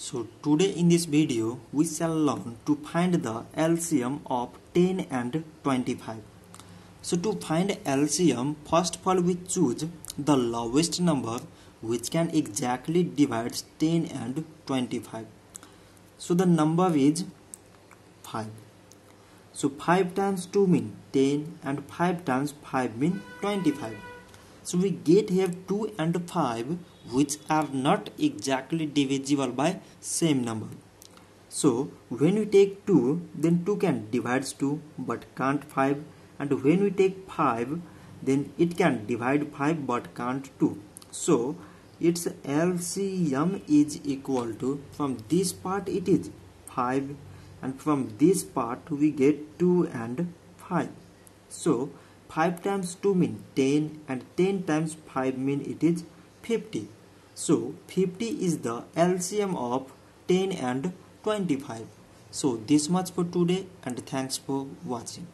So today in this video we shall learn to find the LCM of 10 and 25. So to find LCM first of all we choose the lowest number which can exactly divide 10 and 25. So the number is 5. So 5 times 2 mean 10 and 5 times 5 mean 25. So we get here 2 and 5 which are not exactly divisible by same number. So when we take 2 then 2 can divide 2 but can't 5 and when we take 5 then it can divide 5 but can't 2. So its LCM is equal to from this part it is 5 and from this part we get 2 and 5. So 5 times 2 mean 10 and 10 times 5 mean it is 50. So 50 is the LCM of 10 and 25. So this much for today and thanks for watching.